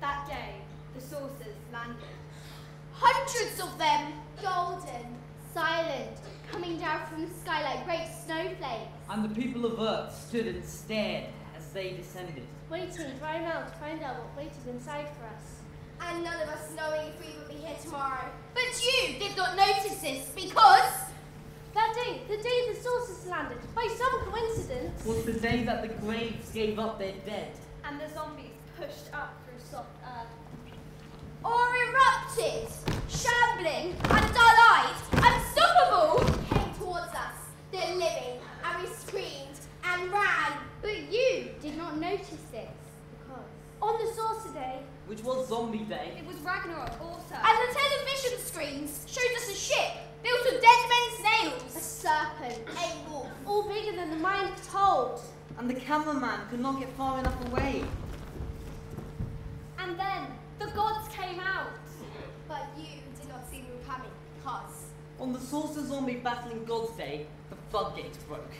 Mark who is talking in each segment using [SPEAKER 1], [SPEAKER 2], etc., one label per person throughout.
[SPEAKER 1] That day, the saucers landed. Hundreds of them, golden, silent, coming down from the sky like great snowflakes.
[SPEAKER 2] And the people of Earth stood and stared as they descended.
[SPEAKER 3] Waiting right now to find out what waited inside for us.
[SPEAKER 4] And none of us knowing if we would be here tomorrow. But you did not notice this because...
[SPEAKER 3] That day, the day the saucers landed, by some coincidence...
[SPEAKER 2] Was the day that the graves gave up their dead.
[SPEAKER 5] And the zombies pushed up through soft earth.
[SPEAKER 4] or erupted, shambling and dull-eyed, unstoppable, came towards us, the living, and we screamed and ran.
[SPEAKER 1] But you did not notice this because
[SPEAKER 3] on the saucer day,
[SPEAKER 2] Which was zombie day.
[SPEAKER 5] It was Ragnarok also.
[SPEAKER 4] And the television screens showed us a ship built of dead men's nails.
[SPEAKER 1] a serpent,
[SPEAKER 4] a wolf,
[SPEAKER 3] all bigger than the mind could hold.
[SPEAKER 2] And the cameraman could not get far enough away.
[SPEAKER 5] And then the gods came out.
[SPEAKER 4] But you did not see them coming because
[SPEAKER 2] On the Saucer Zombie Battling Gods Day, the floodgates broke.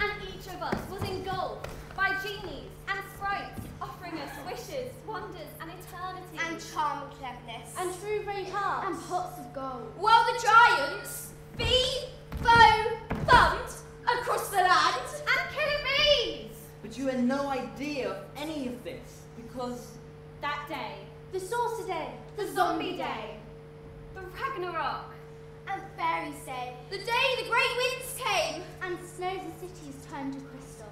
[SPEAKER 5] And each of us was engulfed by genies and sprites, offering us wishes, wonders, and eternity.
[SPEAKER 4] and charm and cleverness.
[SPEAKER 3] And true brave hearts.
[SPEAKER 1] and pots of gold.
[SPEAKER 4] while the giants fee, bow, thumped across the land
[SPEAKER 5] and killer bees!
[SPEAKER 2] But you had no idea of any of this because
[SPEAKER 5] That day,
[SPEAKER 3] the saucer day,
[SPEAKER 5] the zombie day, the Ragnarok,
[SPEAKER 4] and fairies day, the day the great winds came.
[SPEAKER 1] And snows the cities turned to crystal.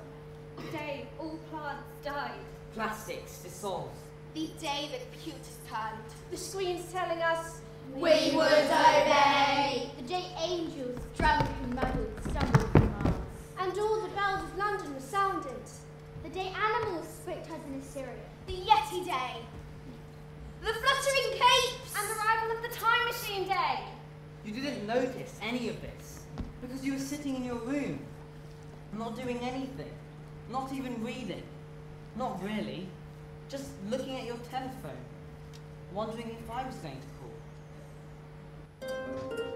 [SPEAKER 5] the day all plants died.
[SPEAKER 2] plastics dissolved.
[SPEAKER 4] The day that computers turned.
[SPEAKER 3] the screens telling us
[SPEAKER 4] We would obey.
[SPEAKER 1] The day angels, drunk and muddled, stumbled from Mars.
[SPEAKER 3] and all the bells of London resounded.
[SPEAKER 1] The day animals spoke to us in Assyria.
[SPEAKER 4] The Yeti day. The fluttering capes.
[SPEAKER 5] And the arrival of the time machine day.
[SPEAKER 2] You didn't notice any of this because you were sitting in your room, not doing anything, not even reading, not really, just looking at your telephone, wondering if I was going to call.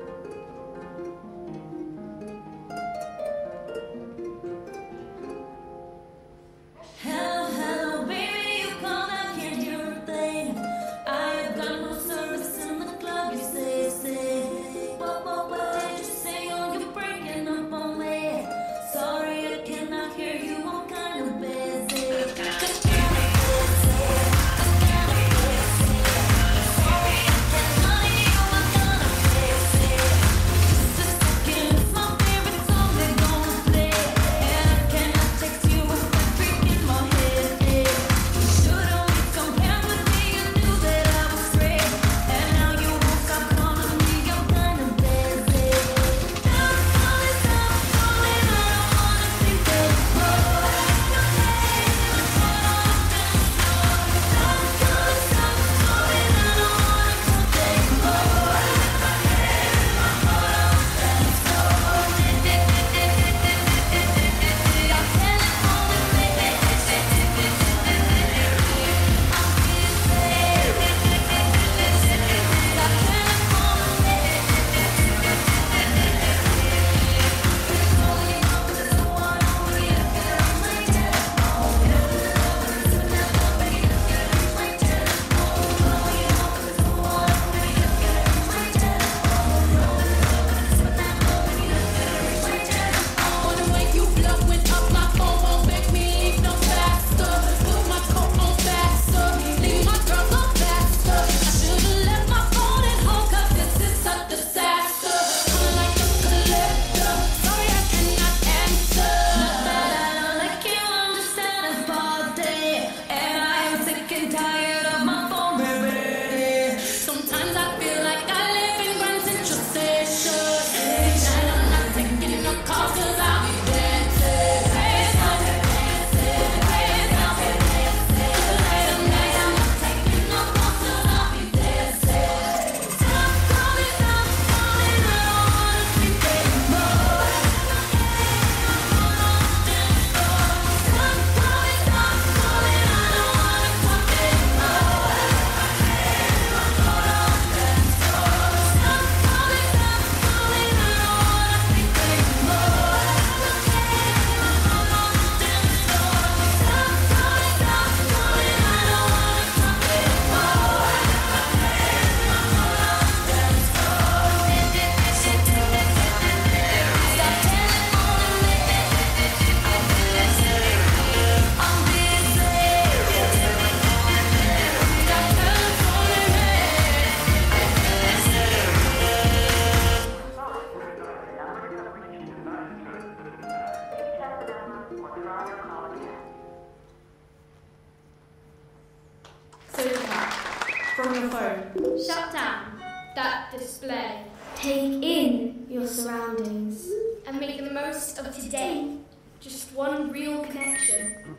[SPEAKER 6] On
[SPEAKER 3] your phone. Shut down that display
[SPEAKER 7] Take in your surroundings.
[SPEAKER 3] and make the most of today. Just one real connection